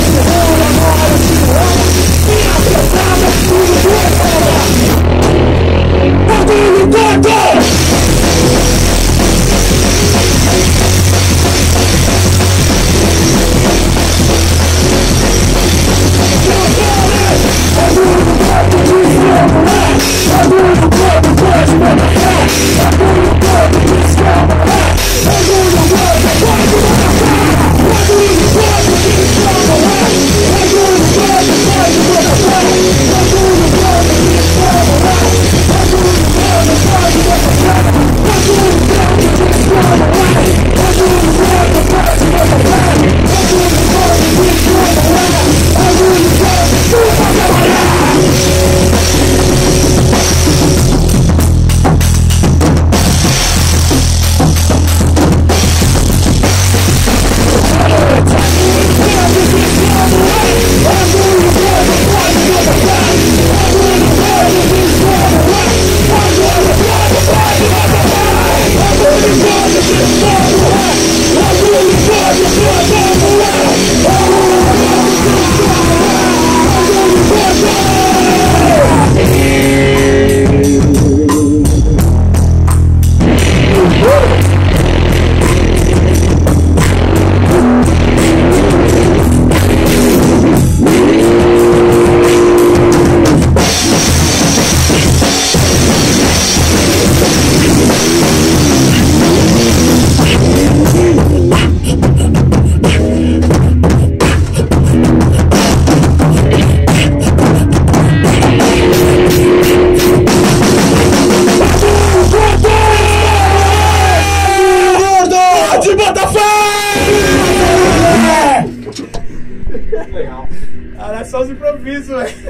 Let's. Muito legal.